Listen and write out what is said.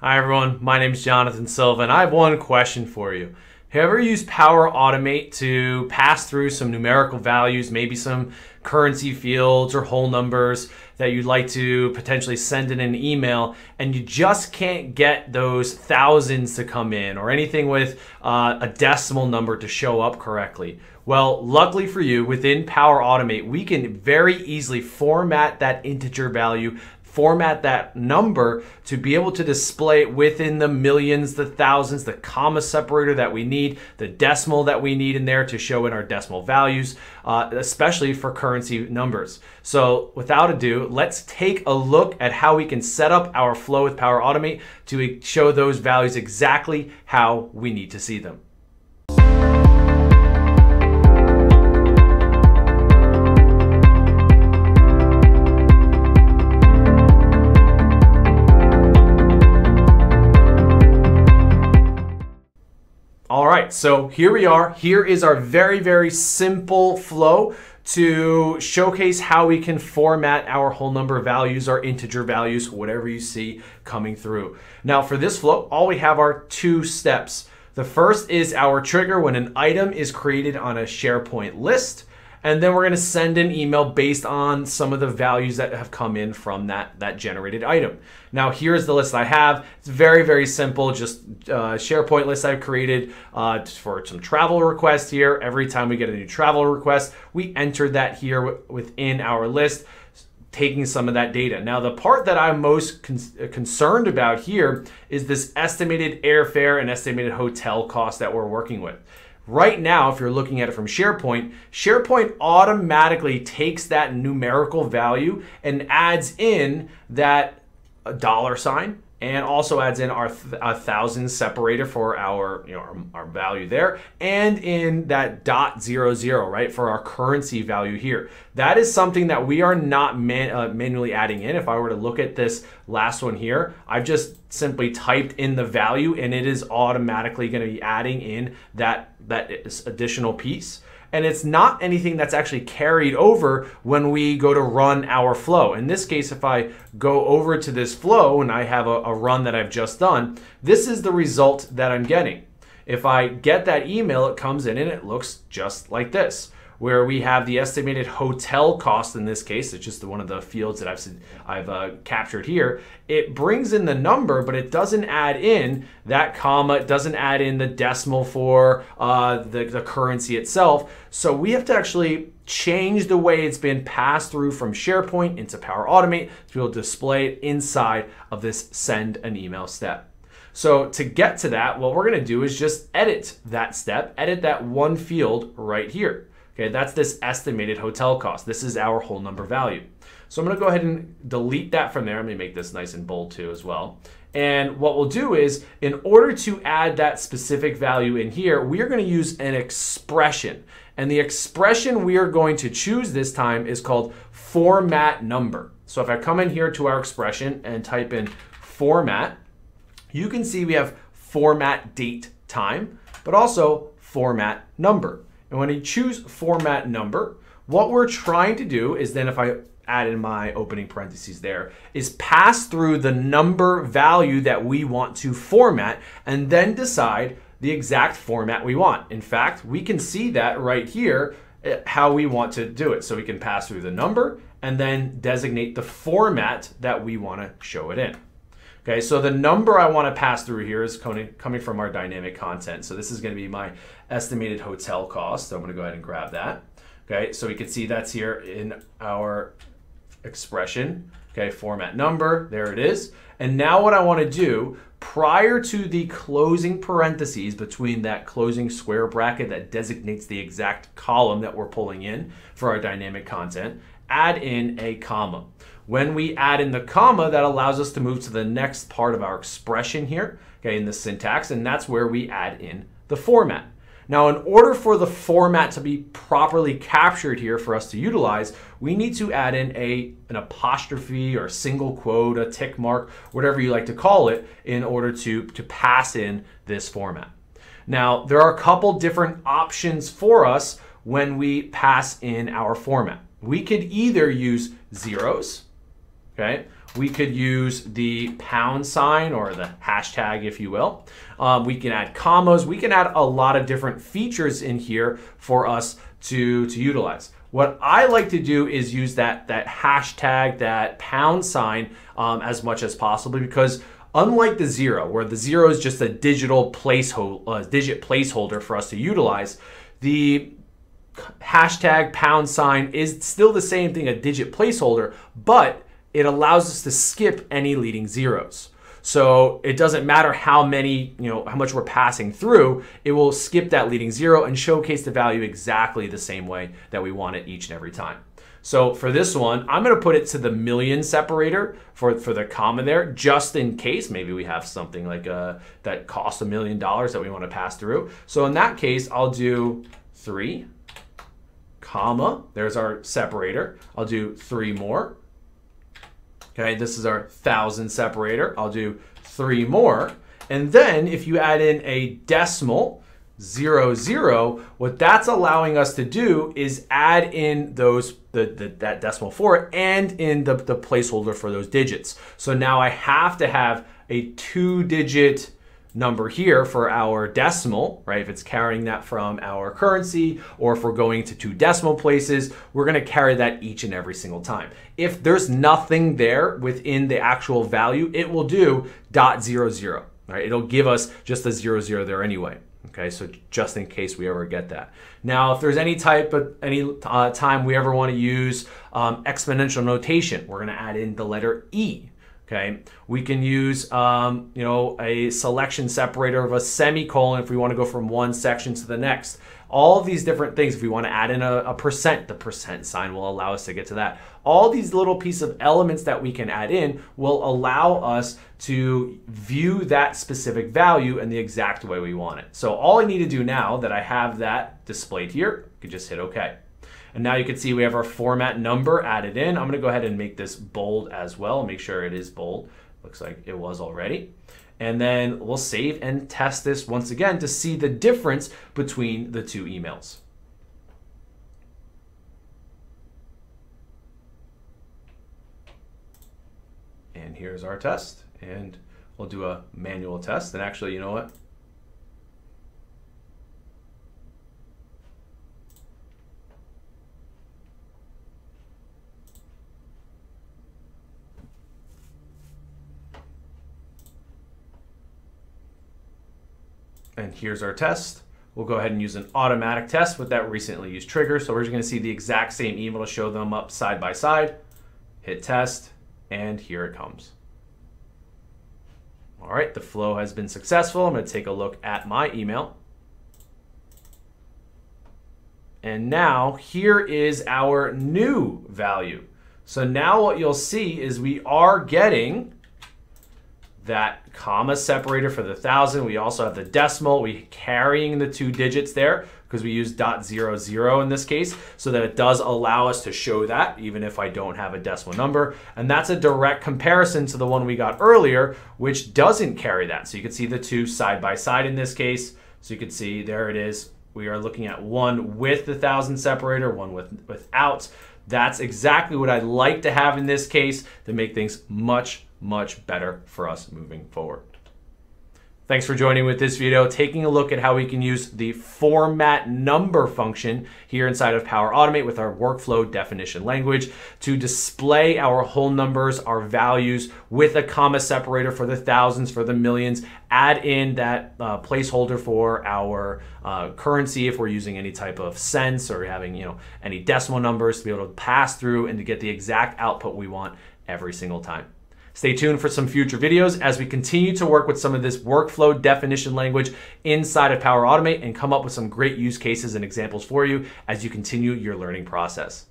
Hi everyone, my name is Jonathon Silva and I have one question for you. Have you ever used Power Automate to pass through some numerical values, maybe some currency fields or whole numbers that you'd like to potentially send in an email and you just can't get those thousands to come in or anything with uh, a decimal number to show up correctly? Well, luckily for you, within Power Automate, we can very easily format that integer value format that number to be able to display it within the millions, the thousands, the comma separator that we need, the decimal that we need in there to show in our decimal values, uh, especially for currency numbers. So without ado, let's take a look at how we can set up our flow with Power Automate to show those values exactly how we need to see them. Right, so here we are. Here is our very, very simple flow to showcase how we can format our whole number values, our integer values, whatever you see coming through. Now for this flow, all we have are two steps. The first is our trigger when an item is created on a SharePoint list. And then we're going to send an email based on some of the values that have come in from that, that generated item. Now, here's the list I have. It's very, very simple. Just uh, SharePoint list I've created uh, for some travel requests here. Every time we get a new travel request, we enter that here within our list taking some of that data. Now, the part that I'm most con concerned about here is this estimated airfare and estimated hotel cost that we're working with. Right now, if you're looking at it from SharePoint, SharePoint automatically takes that numerical value and adds in that dollar sign and also adds in our th- thousand separator for our you know our, our, value there and in that dot zero zero right for our currency value here. That is something that we are not man, uh, manually adding in. If i were to look at this last one here i've just simply typed in the value and it is automatically going to be adding in that that additional piece and it's not anything that's actually carried over when we go to run our flow. In this case, if I go over to this flow and I have a, a run that I've just done, this is the result that I'm getting. If I get that email, it comes in and it looks just like this where we have the estimated hotel cost in this case, it's just one of the fields that I've, I've uh, captured here. It brings in the number, but it doesn't add in that comma, it doesn't add in the decimal for uh, the, the currency itself. So we have to actually change the way it's been passed through from SharePoint into Power Automate to be able to display it inside of this send an email step. So to get to that, what we're gonna do is just edit that step, edit that one field right here. Okay, that's this estimated hotel cost. This is our whole number value. So I'm gonna go ahead and delete that from there. I'm gonna make this nice and bold too as well. And what we'll do is, in order to add that specific value in here, we are gonna use an expression. And the expression we are going to choose this time is called format number. So if I come in here to our expression and type in format, you can see we have format date time, but also format number. And when I choose format number, what we're trying to do is then if I add in my opening parentheses there, is pass through the number value that we want to format and then decide the exact format we want. In fact, we can see that right here, eh, how we want to do it. So we can pass through the number and then designate the format that we want to show it in. Okay, so the number I want to pass through here is coming from our dynamic content. So this is going to be my estimated hotel cost. So I'm going to go ahead and grab that. Okay, so we can see that's here in our expression. Okay, format number, there it is. And now what I want to do, prior to the closing parentheses between that closing square bracket that designates the exact column that we're pulling in for our dynamic content, add in a comma. When we add in the comma, that allows us to move to the next part of our expression here, okay, in the syntax, and that's where we add in the format. Now, in order for the format to be properly captured here for us to utilize, we need to add in a, an apostrophe or a single quote, a tick mark, whatever you like to call it, in order to, to pass in this format. Now, there are a couple different options for us when we pass in our format we could either use zeros, okay, we could use the pound sign or the hashtag, if you will. Um, we can add commas. We can add a lot of different features in here for us to, to utilize. What I like to do is use that, that hashtag, that pound sign um, as much as possible because unlike the zero, where the zero is just a digital placeholder, uh, digit placeholder for us to utilize, the hashtag pound sign is still the same thing, a digit placeholder, but it allows us to skip any leading zeros. So it doesn't matter how many, you know, how much we're passing through, it will skip that leading zero and showcase the value exactly the same way that we want it each and every time. So for this one, I'm gonna put it to the million separator for, for the comma there, just in case maybe we have something like a, uh, that costs a million dollars that we wanna pass through. So in that case, I'll do three, comma, there's our separator. I'll do three more, Okay, this is our thousand separator. I'll do three more. And then if you add in a decimal, zero, zero, what that's allowing us to do is add in those the, the, that decimal it and in the, the placeholder for those digits. So now I have to have a two digit number here for our decimal, right? If it's carrying that from our currency or if we're going to two decimal places, we're gonna carry that each and every single time. If there's nothing there within the actual value, it will do dot zero zero, right? It'll give us just a zero zero there anyway. Okay, so just in case we ever get that. Now, if there's any type of any uh, time we ever want to use um, exponential notation, we're going to add in the letter E. Okay, we can use um, you know a selection separator of a semicolon if we want to go from one section to the next. All these different things. If we want to add in a, a percent, the percent sign will allow us to get to that. All these little piece of elements that we can add in will allow us to view that specific value in the exact way we want it. So all I need to do now that I have that displayed here, I can just hit OK. And now you can see we have our format number added in. I'm gonna go ahead and make this bold as well, make sure it is bold. Looks like it was already. And then we'll save and test this once again to see the difference between the two emails. And here's our test. And we'll do a manual test. And actually, you know what? And here's our test. We'll go ahead and use an automatic test with that recently used trigger. So we're just gonna see the exact same email to show them up side by side. Hit test, and here it comes. All right, the flow has been successful. I'm gonna take a look at my email. And now here is our new value. So now what you'll see is we are getting that comma separator for the thousand. We also have the decimal. We carrying the two digits there because we use dot zero zero in this case so that it does allow us to show that even if I don't have a decimal number. And that's a direct comparison to the one we got earlier, which doesn't carry that. So you can see the two side by side in this case. So you can see there it is. We are looking at one with the thousand separator, one with without. That's exactly what I'd like to have in this case to make things much, much better for us moving forward. Thanks for joining with this video, taking a look at how we can use the format number function here inside of Power Automate with our workflow definition language to display our whole numbers, our values with a comma separator for the thousands, for the millions, add in that uh, placeholder for our uh, currency if we're using any type of cents or having you know any decimal numbers to be able to pass through and to get the exact output we want every single time. Stay tuned for some future videos as we continue to work with some of this workflow definition language inside of Power Automate and come up with some great use cases and examples for you as you continue your learning process.